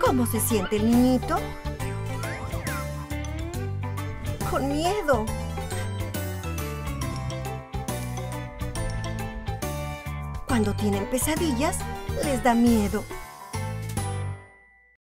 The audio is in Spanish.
¿Cómo se siente el niñito? Con miedo. Cuando tienen pesadillas, les da miedo.